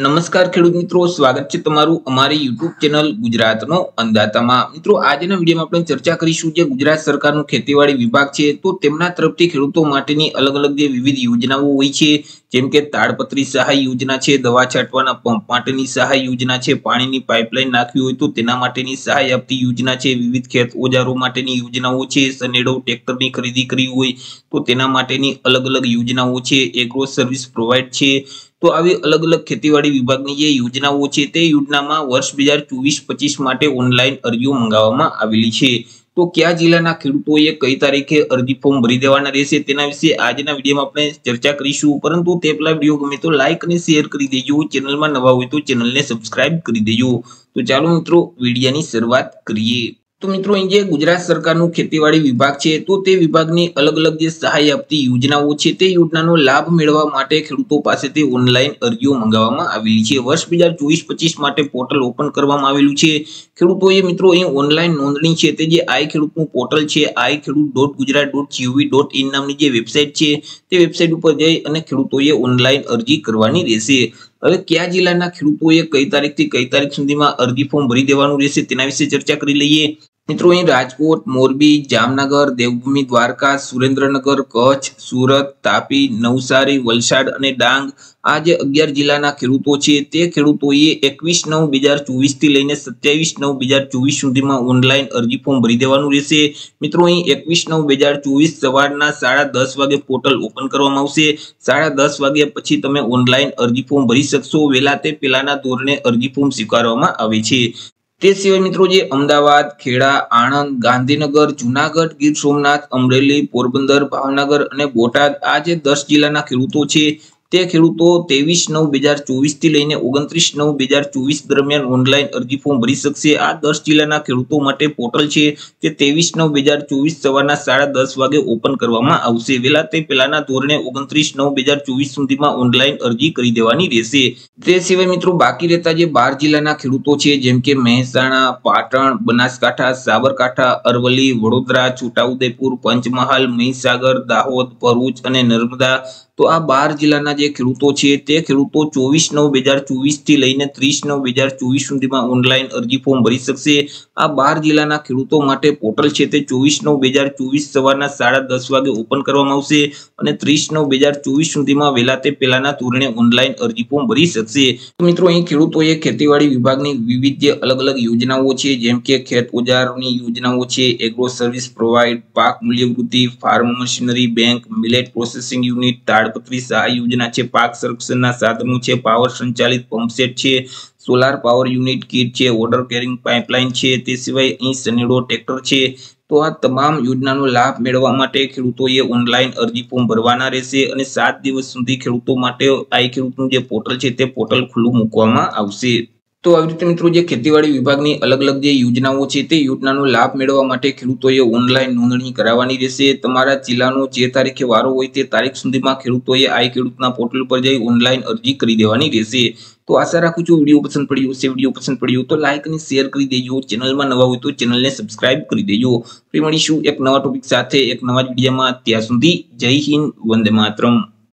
નમસ્કાર ખેડૂત મિત્રો, સ્વાગત છે તમારું અમારી યુટ્યુબ ચેનલ ગુજરાતનો અંદાતામાં મિત્રો, આજના વિડીયોમાં આપણે ચર્ચા કરીશું જે ગુજરાત સરકારનું ખેતીવાડી વિભાગ છે, તો તેમના તરફથી ખેડૂતો માટેની અલગ અલગ જે વિવિધ યોજનાઓ હોય છે, જેમ કે તાડપત્રી સહાય યોજના છે, દવા છાંટવાના પંપ માટેની સહાય યોજના છે, પાણીની પાઇપલાઇન નાખવી હોય તો તેના માટેની સહાય આપતી યોજના છે, વિવિધ ખેત ઓજારો માટેની યોજનાઓ છે, સનેડો ટ્રેક્ટરની ખરીદી કરવી હોય તો તેના માટેની અલગ અલગ યોજનાઓ છે, એગ્રો સર્વિસ પ્રોવાઈડ છે તો આવી અલગ અલગ ખેતીવાડી વિભાગની જે યોજનાઓ છે તે યોજનામાં વર્ષ બે હજાર ચોવીસ પચીસ માટે ઓનલાઈન અરજીઓ મંગાવવામાં આવેલી છે. તો કયા જિલ્લાના ખેડૂતોએ કઈ તારીખે અરજી ફોર્મ ભરી દેવાના રહેશે તેના વિશે આજના વિડીયોમાં આપણે ચર્ચા કરીશું. પરંતુ તે પહેલા વીડિયો ગમે તો લાઈક અને શેર કરી દેજો. ચેનલમાં નવા હોય તો ચેનલને સબસ્ક્રાઇબ કરી દેજો. તો ચાલો મિત્રો વિડીયાની શરૂઆત કરીએ. તો મિત્રો અહીં જે ગુજરાત સરકારનું ખેતીવાડી વિભાગ છે, તો તે વિભાગની અલગ અલગ જે સહાય આપતી યોજનાઓ છે, તે યોજનાનો લાભ મેળવવા માટે ખેડૂતો પાસેથી ઓનલાઈન અરજીઓ મંગાવવામાં આવેલી છે. વર્ષ બે હજાર ચોવીસ પચીસ માટે પોર્ટલ ઓપન કરવામાં આવેલું છે. ખેડૂતોએ મિત્રો અહીં ઓનલાઈન નોંધણી છે, તે જે આઈ ખેડૂતનું પોર્ટલ છે, i khedut dot Gujarat dot G O V dot in નામની જે વેબસાઇટ છે, તે વેબસાઇટ ઉપર જઈ અને ખેડૂતોએ ઓનલાઈન અરજી કરવાની રહેશે. હવે કયા જિલ્લાના ખેડૂતોએ કઈ તારીખથી કઈ તારીખ સુધીમાં અરજી ફોર્મ ભરી દેવાનું રહેશે તેના વિશે ચર્ચા કરી લઈએ. મિત્રો, અહીં રાજકોટ, મોરબી, જામનગર, દેવભૂમિ, દ્વારકા, સુરેન્દ્રનગર, કચ્છ, સુરત, તાપી, નવસારી, વલસાડ અને ડાંગ આ જે અગિયાર જિલ્લાના ખેડૂતો છે, તે ખેડૂતોએ એકવીસ નવ બે હજાર ચોવીસથી લઈને સત્યાવીસ નવ બે હજાર ચોવીસ સુધીમાં ઓનલાઈન અરજી ફોર્મ ભરી દેવાનું રહેશે. મિત્રો, અહીં એકવીસ નવ બે હજાર ચોવીસ સવારના સાડા દસ વાગે પોર્ટલ ઓપન કરવામાં આવશે. સાડા દસ વાગ્યા પછી તમે ઓનલાઈન અરજી ફોર્મ ભરી શકશો. વહેલા તે પહેલાના ધોરણે અરજી ફોર્મ સ્વીકારવામાં આવે છે. તે સિવાય મિત્રો જે અમદાવાદ, ખેડા, આણંદ, ગાંધીનગર, જુનાગઢ, ગીર સોમનાથ, અમરેલી, પોરબંદર, ભાવનગર અને બોટાદ આ જે દસ જિલ્લાના ખેડૂતો છે તે ખેડૂતો ત્રેવીસ નવ બે હજાર ચોવીસથી લઈને ઓગણત્રીસ નવ બે હજાર ચોવીસ દરમિયાન ઓનલાઈન અરજી ફોર્મ ભરી શકશે. આ દસ જિલ્લાના ખેડૂતો માટે પોર્ટલ છે તે ત્રેવીસ નવ બે હજાર ચોવીસ સવારના સાડા દસ વાગે ઓપન કરવામાં આવશે. વહેલા તે પહેલાના ધોરણે ઓગણત્રીસ નવ બે હજાર ચોવીસ સુધીમાં ઓનલાઈન અરજી કરી દેવાની રહેશે. તે સિવાય મિત્રો બાકી રહેતા જે બાર જિલ્લાના ખેડૂતો છે, જેમ કે મહેસાણા, પાટણ, બનાસકાંઠા, સાબરકાંઠા, અરવલ્લી, વડોદરા, છોટાઉદેપુર, પંચમહાલ, મહીસાગર, દાહોદ, ભરૂચ અને નર્મદા, તો આ બાર જિલ્લાના જે ખેડૂતો છે તે ખેડૂતો ચોવીસ નવ બે હજાર ચોવીસથી લઈને ત્રીસ નવ બે હજાર ચોવીસ સુધીમાં ઓનલાઈન અરજી ફોર્મ ભરી શકશે. આ બાર જિલ્લાના ખેડૂતો માટે પોર્ટલ છે તે ચોવીસ નવ બે હજાર ચોવીસ સવારના સાડા દસ વાગે ઓપન કરવામાં આવશે અને ત્રીસ નવ બે હજાર ચોવીસ સુધીમાં વહેલા તે પહેલાના ધોરણે ઓનલાઈન અરજી ફોર્મ ભરી શકશે. મિત્રો, અહીં ખેડૂતોએ ખેતીવાડી વિભાગની વિવિધ અલગ અલગ યોજનાઓ છે, જેમ કે ખેત ઓજારની યોજનાઓ છે એગ્રો સર્વિસ પ્રોવાઈડ પાક મૂલ્યવૃદ્ધિ farm machinery bank millet processing unit તાડ તાડપત્રી સહાય યોજના છે, પાક સંરક્ષણના સાધનો છે પાવર સંચાલિત પંપસેટ છે સોલાર પાવર યુનિટ કીટ છે વોટર કેરિંગ પાઇપલાઇન છે, તે સિવાય અહીં સનેડો ટ્રેક્ટર છે. તો આ તમામ યોજનાનો લાભ મેળવવા માટે ખેડૂતોએ ઓનલાઈન અરજી ફોર્મ ભરવાના રહેશે અને સાત દિવસ સુધી ખેડૂતો માટે આ ખેડૂતનું જે પોર્ટલ છે, તે પોર્ટલ ખુલ્લું મૂકવામાં આવશે. તો આવી રીતે મિત્રો જે ખેતીવાડી વિભાગની અલગ અલગ જે યોજનાઓ છે તે યોજનાનો લાભ મેળવવા માટે ખેડૂતોએ ઓનલાઈન નોંધણી કરાવવાની રહેશે. તમારા જિલ્લાનો જે તારીખે વારો હોય તે તારીખ સુધીમાં ખેડૂતોએ આ ખેડૂતના પોર્ટલ પર જઈ ઓનલાઈન અરજી કરી દેવાની રહેશે. તો આશા રાખું છું વીડિયો પસંદ પડ્યો હશે. વીડિયો પસંદ પડ્યો તો લાઈક અને શેર કરી દેજો. ચેનલમાં નવા હોય તો ચેનલને સબસ્ક્રાઇબ કરી દેજો. ફરી મળીશું એક નવા ટોપિક સાથે, એક નવા વિડીયોમાં. ત્યાં સુધી જય હિન્દ, વંદે માતરમ.